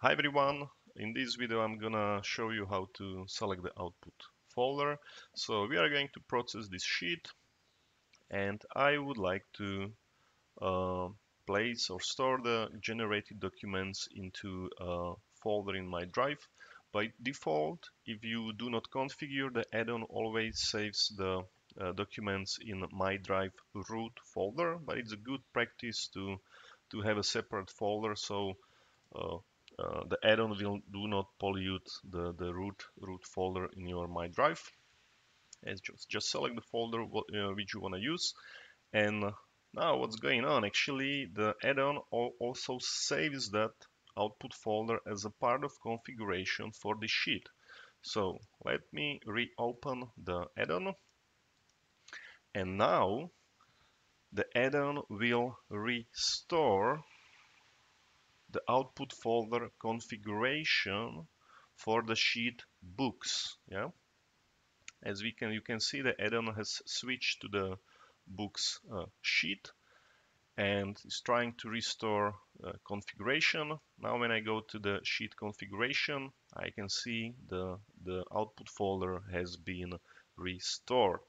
Hi everyone, in this video I'm gonna show you how to select the output folder. So we are going to process this sheet and I would like to uh, place or store the generated documents into a folder in my drive. By default, if you do not configure, the add-on always saves the uh, documents in my drive root folder, but it's a good practice to to have a separate folder so uh, uh, the add-on will do not pollute the, the root root folder in your My Drive. And just, just select the folder what, uh, which you want to use. And now what's going on? Actually, the add-on also saves that output folder as a part of configuration for the sheet. So let me reopen the add-on. And now the add-on will restore the output folder configuration for the sheet books yeah? As we can you can see the add-on has switched to the books uh, sheet and is trying to restore uh, configuration. Now when I go to the sheet configuration I can see the the output folder has been restored